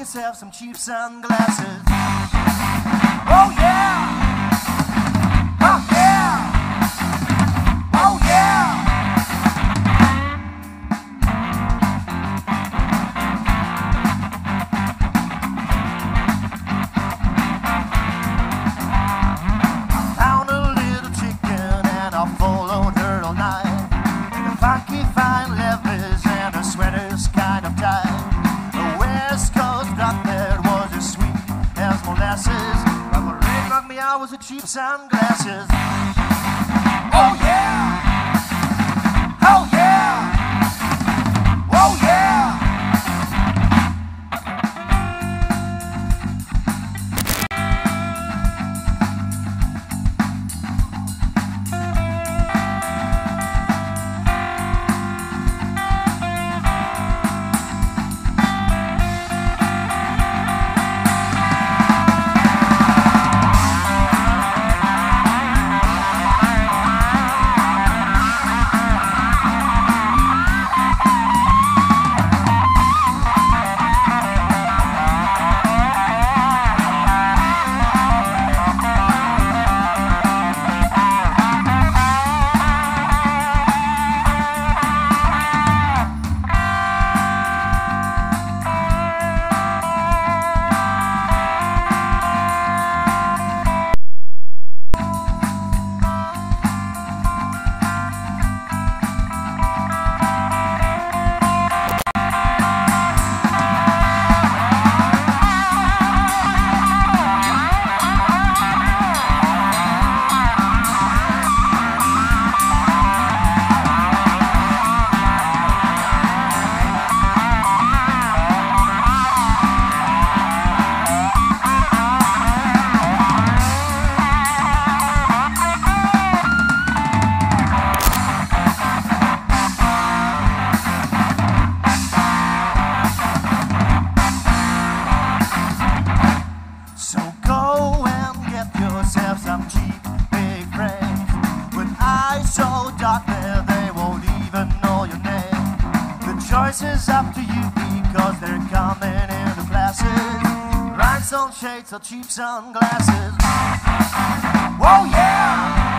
yourself some cheap sunglasses. Oh yeah! Oh yeah! Oh yeah! Found a little chicken and I followed her all night. The funky fine was the cheap sunglasses. Oh yeah! Oh yeah! The choice is up to you because they're coming in the classes. Rhinestone shades or cheap sunglasses. Oh yeah!